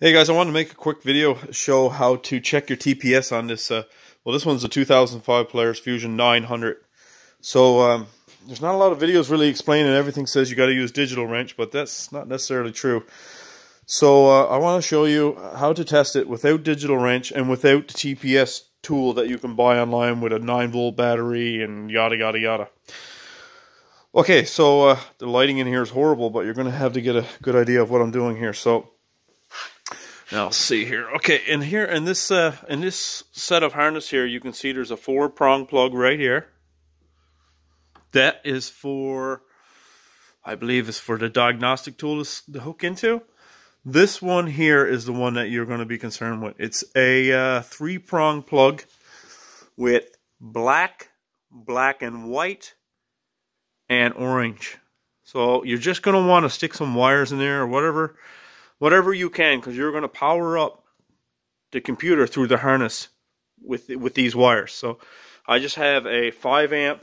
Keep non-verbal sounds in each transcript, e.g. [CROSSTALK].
Hey guys, I wanted to make a quick video show how to check your TPS on this. Uh, well, this one's a 2005 Polaris Fusion 900. So um, there's not a lot of videos really explaining. Everything says you got to use digital wrench, but that's not necessarily true. So uh, I want to show you how to test it without digital wrench and without the TPS tool that you can buy online with a 9 volt battery and yada yada yada. Okay, so uh, the lighting in here is horrible, but you're going to have to get a good idea of what I'm doing here. So now see here. Okay, and here in this uh, in this set of harness here, you can see there's a four prong plug right here. That is for, I believe, is for the diagnostic tool to hook into. This one here is the one that you're going to be concerned with. It's a uh, three prong plug with black, black and white, and orange. So you're just going to want to stick some wires in there or whatever whatever you can because you're going to power up the computer through the harness with with these wires. So I just have a 5 amp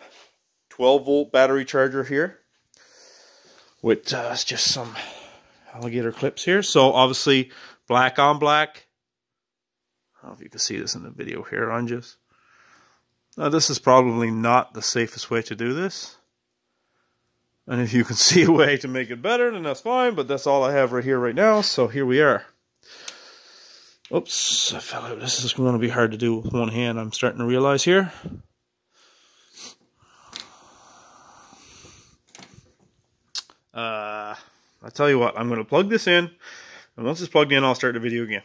12 volt battery charger here with uh, just some alligator clips here. So obviously black on black. I don't know if you can see this in the video here on just. Now this is probably not the safest way to do this. And if you can [LAUGHS] see a way to make it better, then that's fine. But that's all I have right here right now. So here we are. Oops, I fell out. This is going to be hard to do with one hand. I'm starting to realize here. Uh, I'll tell you what. I'm going to plug this in. And once it's plugged in, I'll start the video again.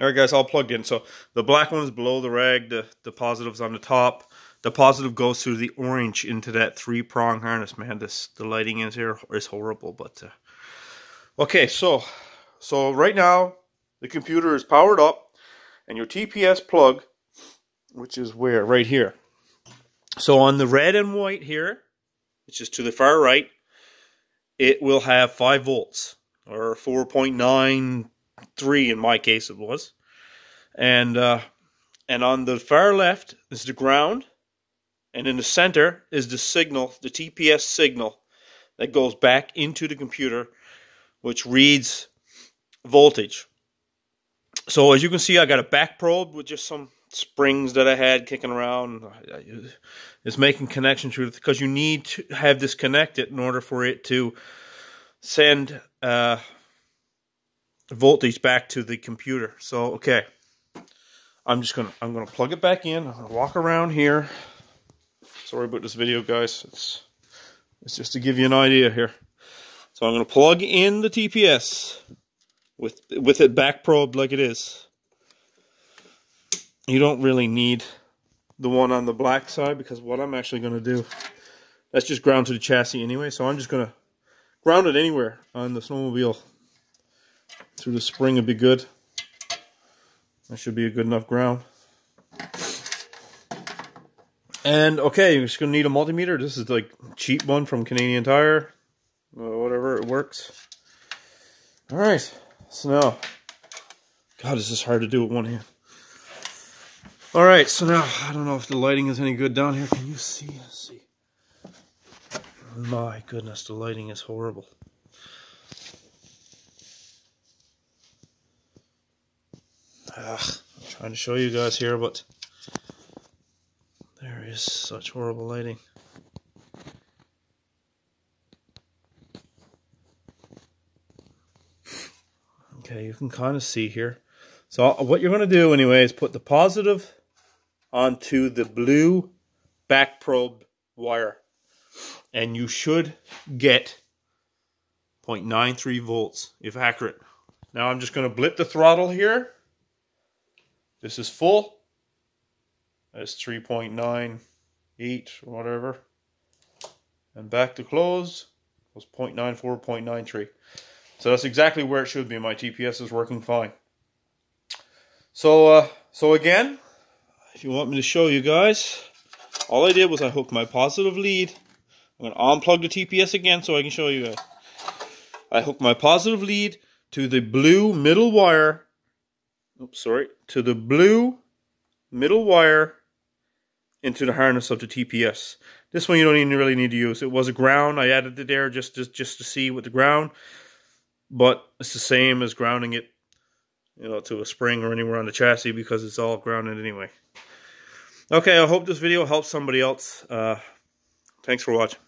Alright guys, all plugged in. So the black one is below the rag. The, the positive's on the top the positive goes through the orange into that three prong harness man this the lighting in here is horrible but uh, okay so so right now the computer is powered up and your TPS plug which is where right here so on the red and white here which is to the far right it will have 5 volts or 4.93 in my case it was and uh, and on the far left is the ground and in the center is the signal, the TPS signal that goes back into the computer, which reads voltage. So as you can see, I got a back probe with just some springs that I had kicking around. It's making connection to because you need to have this connected in order for it to send uh, voltage back to the computer. So okay, I'm just gonna I'm gonna plug it back in. I'm gonna walk around here. Sorry about this video, guys. It's, it's just to give you an idea here. So I'm going to plug in the TPS with, with it back probed like it is. You don't really need the one on the black side because what I'm actually going to do, that's just ground to the chassis anyway. So I'm just going to ground it anywhere on the snowmobile. Through the spring would be good. That should be a good enough ground. And okay, you're just gonna need a multimeter. This is like cheap one from Canadian Tire, uh, whatever it works. All right, so now, God, this is hard to do with one hand. All right, so now I don't know if the lighting is any good down here. Can you see? Let's see. My goodness, the lighting is horrible. Ugh, I'm trying to show you guys here, but there is such horrible lighting. Okay, you can kind of see here. So what you're going to do anyway is put the positive onto the blue back probe wire. And you should get 0.93 volts if accurate. Now I'm just going to blip the throttle here. This is full. That's 3.98 or whatever. And back to close was 0.94, 0.93. So that's exactly where it should be. My TPS is working fine. So, uh, so again, if you want me to show you guys, all I did was I hooked my positive lead. I'm going to unplug the TPS again so I can show you guys. I hooked my positive lead to the blue middle wire. Oops, sorry. To the blue middle wire into the harness of the TPS. This one you don't even really need to use. It was a ground. I added it there just to, just to see with the ground. but it's the same as grounding it, you know, to a spring or anywhere on the chassis because it's all grounded anyway. Okay, I hope this video helps somebody else. Uh, thanks for watching.